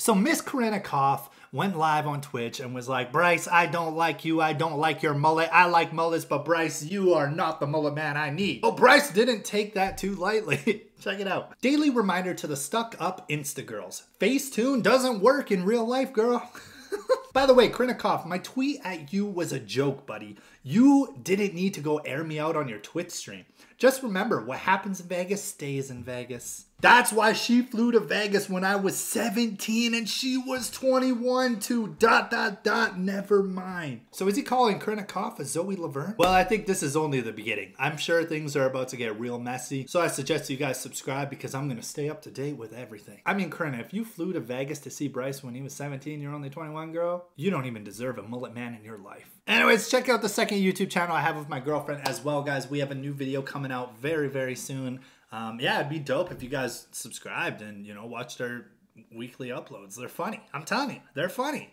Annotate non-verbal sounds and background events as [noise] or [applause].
So Miss Corinna Kopf went live on Twitch and was like, Bryce, I don't like you. I don't like your mullet. I like mullets, but Bryce, you are not the mullet man I need. Oh, Bryce didn't take that too lightly. [laughs] Check it out. Daily reminder to the stuck up Insta girls. Facetune doesn't work in real life, girl. [laughs] By the way, Corinna Kopf, my tweet at you was a joke, buddy. You didn't need to go air me out on your Twitch stream. Just remember, what happens in Vegas stays in Vegas. That's why she flew to Vegas when I was 17 and she was 21 to dot dot dot never mind. So is he calling Corinna Kopf a Zoe Laverne? Well, I think this is only the beginning. I'm sure things are about to get real messy. So I suggest you guys subscribe because I'm gonna stay up to date with everything. I mean, Corinna, if you flew to Vegas to see Bryce when he was 17, you're only 21, girl, you don't even deserve a mullet man in your life. Anyways, check out the second YouTube channel I have with my girlfriend as well, guys. We have a new video coming out very, very soon um, yeah, it'd be dope if you guys subscribed and you know watched our weekly uploads. They're funny. I'm telling you, they're funny.